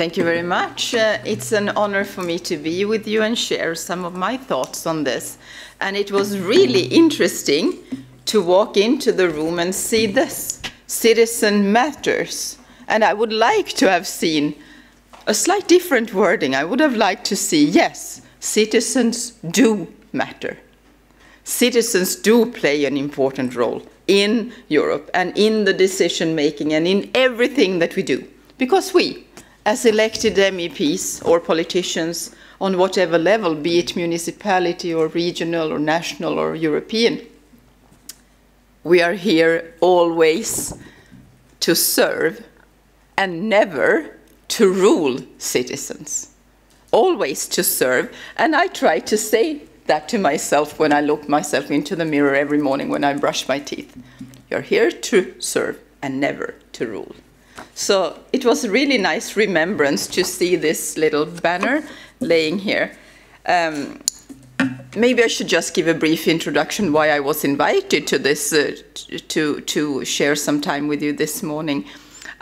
Thank you very much. Uh, it's an honor for me to be with you and share some of my thoughts on this. And it was really interesting to walk into the room and see this citizen matters. And I would like to have seen a slight different wording. I would have liked to see yes, citizens do matter. Citizens do play an important role in Europe and in the decision making and in everything that we do. Because we, as elected MEPs or politicians on whatever level, be it municipality or regional or national or European, we are here always to serve and never to rule citizens. Always to serve. And I try to say that to myself when I look myself into the mirror every morning when I brush my teeth. You're here to serve and never to rule. So it was a really nice remembrance to see this little banner laying here. Um, maybe I should just give a brief introduction why I was invited to this, uh, to, to share some time with you this morning.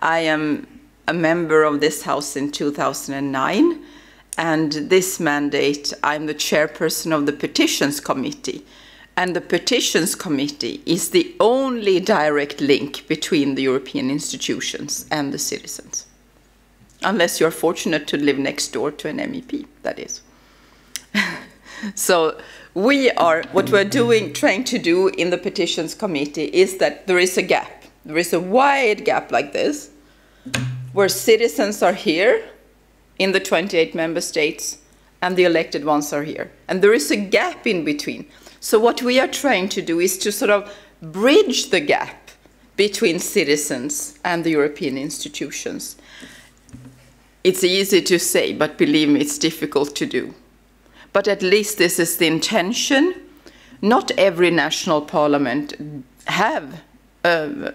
I am a member of this house in 2009, and this mandate, I'm the chairperson of the Petitions Committee. And the Petitions Committee is the only direct link between the European institutions and the citizens. Unless you're fortunate to live next door to an MEP, that is. so we are, what we're doing, trying to do in the Petitions Committee is that there is a gap. There is a wide gap like this, where citizens are here in the 28 member states and the elected ones are here. And there is a gap in between. So what we are trying to do is to sort of bridge the gap between citizens and the European institutions. It's easy to say, but believe me, it's difficult to do. But at least this is the intention. Not every national parliament have a,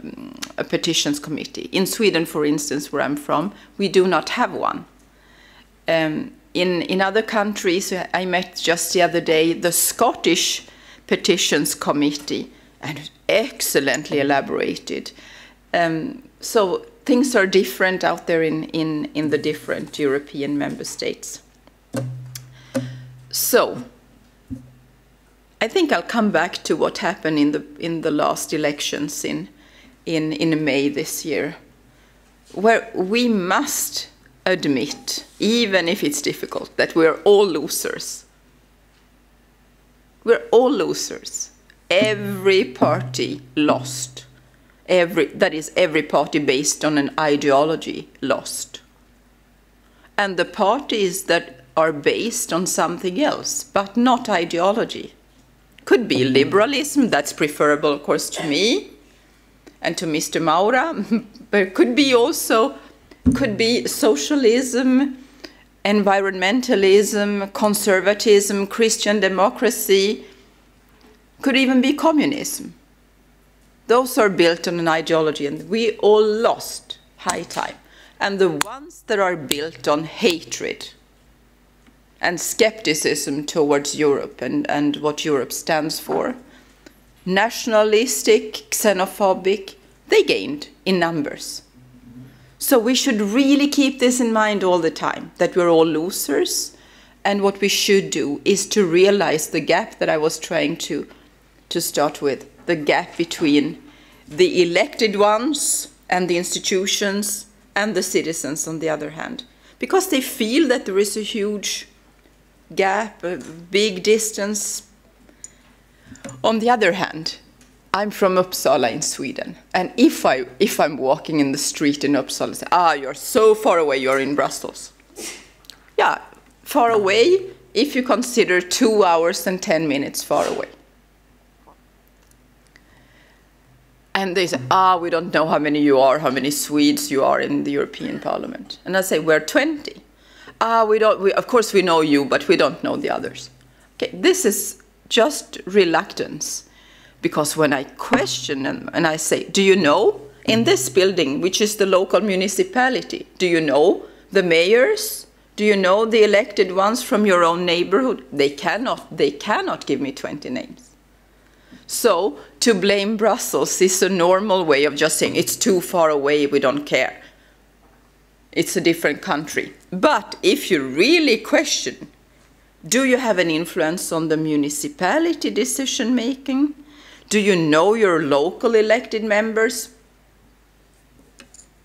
a, petitions committee. In Sweden, for instance, where I'm from, we do not have one. Um, in, in other countries, I met just the other day the Scottish Petitions Committee, and excellently elaborated. Um, so things are different out there in, in, in the different European member states. So, I think I'll come back to what happened in the, in the last elections in, in, in May this year, where we must admit, even if it's difficult, that we're all losers we're all losers. Every party lost. Every, that is, every party based on an ideology lost. And the parties that are based on something else, but not ideology. Could be liberalism, that's preferable, of course, to me and to Mr. Maura, but could be also, could be socialism, environmentalism, conservatism, Christian democracy, could even be communism. Those are built on an ideology, and we all lost high time. And the ones that are built on hatred and skepticism towards Europe and, and what Europe stands for, nationalistic, xenophobic, they gained in numbers. So we should really keep this in mind all the time, that we're all losers. And what we should do is to realize the gap that I was trying to, to start with, the gap between the elected ones and the institutions and the citizens on the other hand. Because they feel that there is a huge gap, a big distance. On the other hand, I'm from Uppsala in Sweden, and if I if I'm walking in the street in Uppsala, say, ah, you're so far away, you're in Brussels. Yeah, far away if you consider two hours and ten minutes far away. And they say, ah, we don't know how many you are, how many Swedes you are in the European Parliament. And I say, we're 20. Ah, we don't, we, of course we know you, but we don't know the others. Okay, this is just reluctance because when I question them and I say, Do you know in mm-hmm. this building, which is the local municipality, do you know the mayors? Do you know the elected ones from your own neighborhood? They cannot, they cannot give me 20 names. So to blame Brussels is a normal way of just saying it's too far away, we don't care. it's a different country. But if you really question, do you have an influence on the municipality decision making? Do you know your local elected members?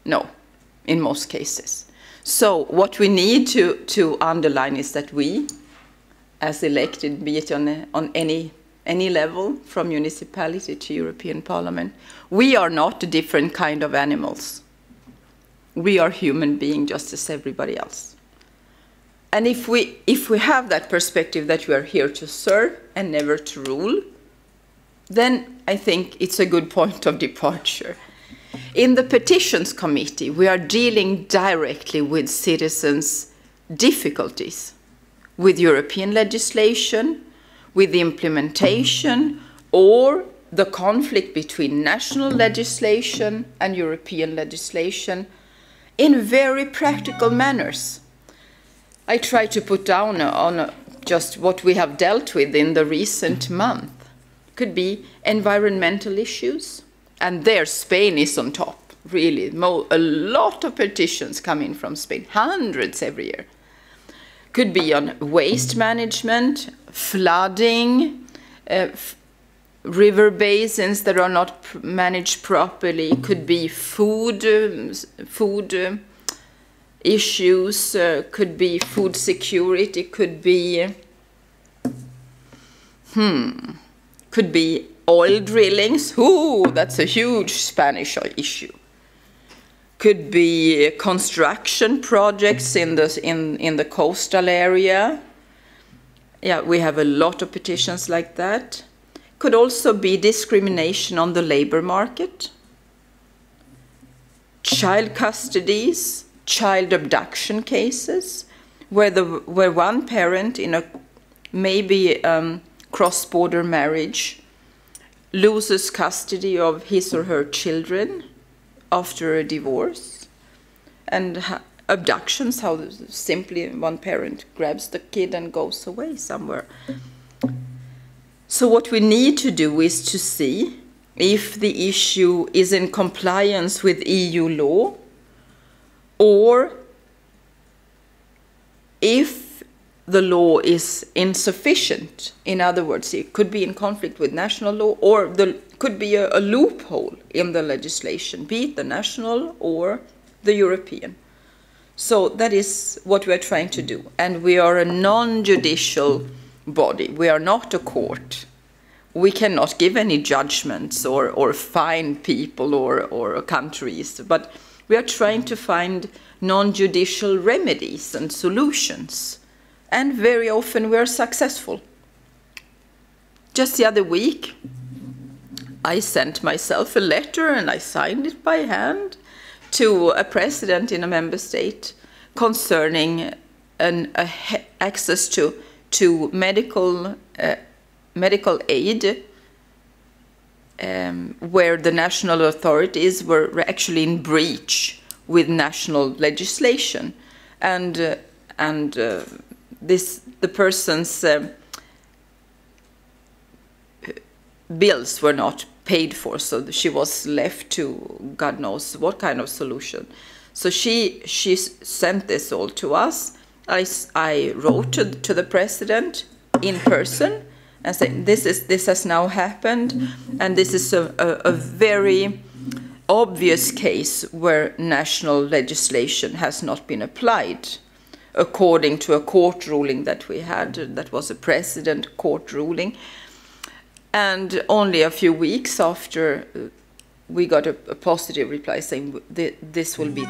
No, in most cases. So what we need to, to underline is that we, as elected, be it on, a, on any, any level, from municipality to European Parliament, we are not a different kind of animals. We are human beings just as everybody else. And if we, if we have that perspective that we are here to serve and never to rule, then I think it's a good point of departure. In the Petitions Committee, we are dealing directly with citizens' difficulties with European legislation, with the implementation, or the conflict between national legislation and European legislation in very practical manners. I try to put down on just what we have dealt with in the recent month. Could be environmental issues, and there Spain is on top, really. a lot of petitions come in from Spain, hundreds every year. Could be on waste management, flooding, uh, river basins that are not managed properly. Could be food, uh, food uh, issues. Uh, could be food security. Could be, hmm, could be oil drillings. Ooh, that's a huge Spanish issue could be construction projects in the, in, in the coastal area. Yeah, we have a lot of petitions like that. Could also be discrimination on the labor market, child custodies, child abduction cases, where, the, where one parent in a maybe um, cross-border marriage loses custody of his or her children after a divorce and abductions, how simply one parent grabs the kid and goes away somewhere. So what we need to do is to see if the issue is in compliance with EU law or if the law is insufficient. In other words, it could be in conflict with national law or the could be a, a loophole in the legislation, be it the national or the European. So that is what we are trying to do. And we are a non-judicial body. We are not a court. We cannot give any judgments or, or fine people or, or countries, but we are trying to find non-judicial remedies and solutions. And very often we are successful. Just the other week, I sent myself a letter and I signed it by hand to a president in a member state concerning an access to to medical uh, medical aid um, where the national authorities were actually in breach with national legislation and uh, and uh, this the person's um, bills were not paid for, so she was left to God knows what kind of solution. So she she sent this all to us. I, I wrote to, to the president in person and said this is this has now happened, and this is a, a, a very obvious case where national legislation has not been applied according to a court ruling that we had that was a precedent court ruling and only a few weeks after uh, we got a, a positive reply saying this will be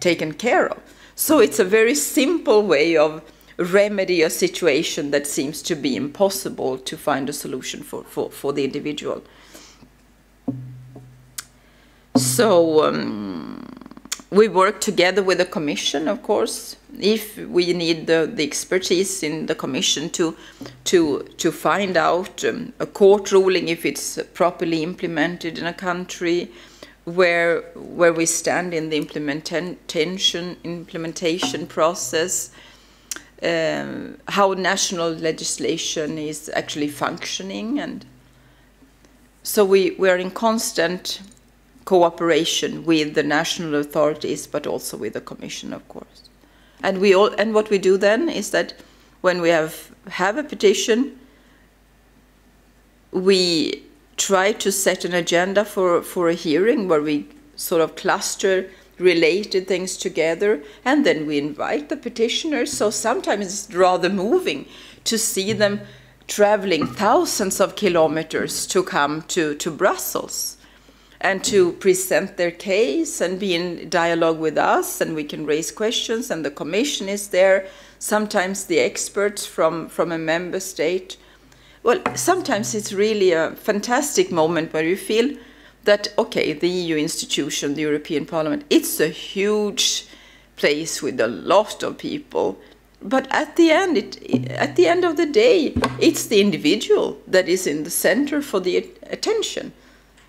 taken care of. So it's a very simple way of remedy a situation that seems to be impossible to find a solution for, for, for the individual. So um, we work together with the Commission, of course, if we need the, the expertise in the Commission to, to, to find out um, a court ruling if it's properly implemented in a country, where, where we stand in the implementation, implementation process, um, how national legislation is actually functioning. And so we, we are in constant cooperation with the national authorities, but also with the Commission, of course. And we all, and what we do then is that when we have have a petition, we try to set an agenda for, for a hearing where we sort of cluster related things together and then we invite the petitioners. So sometimes it's rather moving to see them traveling thousands of kilometers to come to, to Brussels and to present their case and be in dialogue with us and we can raise questions and the commission is there. Sometimes the experts from, from a member state. Well sometimes it's really a fantastic moment where you feel that okay the eu institution the european parliament it's a huge place with a lot of people. But at the end it, at the end of the day it's the individual that is in the center for the attention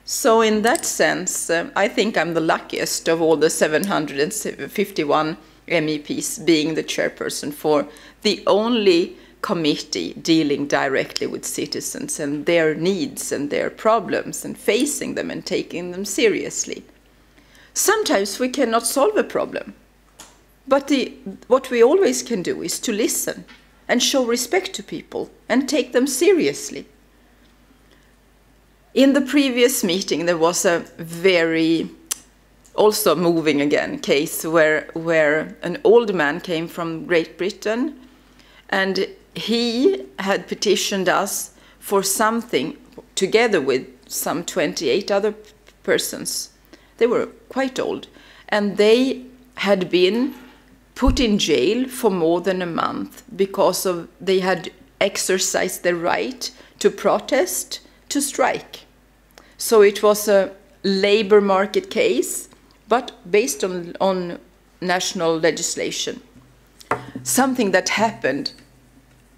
so in that sense, uh, I think I'm the luckiest of all the 751 MEPs being the chairperson for the only committee dealing directly with citizens and their needs and their problems and facing them and taking them seriously. Sometimes we cannot solve a problem, but the, what we always can do is to listen and show respect to people and take them seriously. In the previous meeting, there was a very also moving again case where where an old man came from Great Britain and he had petitioned us for something together with some 28 other persons. They were quite old and they had been put in jail for more than a month because of they had exercised their right to protest, to strike. So it was a labor market case, but based on, on national legislation. Something that happened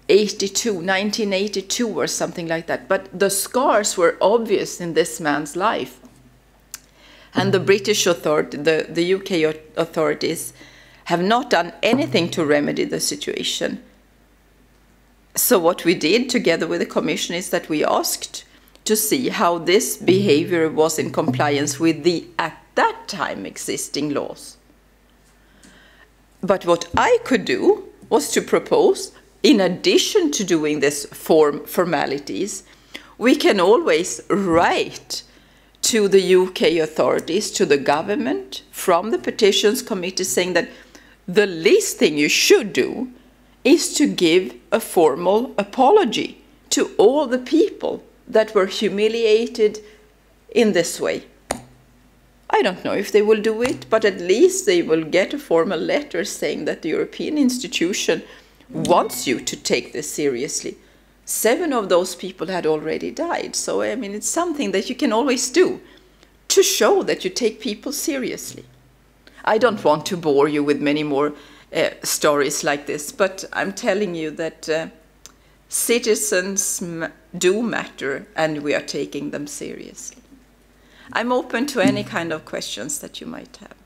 82, 1982 or something like that. But the scars were obvious in this man's life. And the British authority, the, the UK authorities, have not done anything to remedy the situation. So what we did together with the Commission is that we asked to see how this mm-hmm. behavior was in compliance with the at that time existing laws. But what I could do was to propose, in addition to doing this form formalities, we can always write to the UK authorities, to the government, from the petitions committee saying that the least thing you should do is to give a formal apology to all the people that were humiliated in this way. I don't know if they will do it, but at least they will get a formal letter saying that the European institution wants you to take this seriously. Seven of those people had already died, so I mean, it's something that you can always do to show that you take people seriously. I don't want to bore you with many more uh, stories like this, but I'm telling you that uh, citizens do matter and we are taking them seriously. I'm open to any hmm. kind of questions that you might have.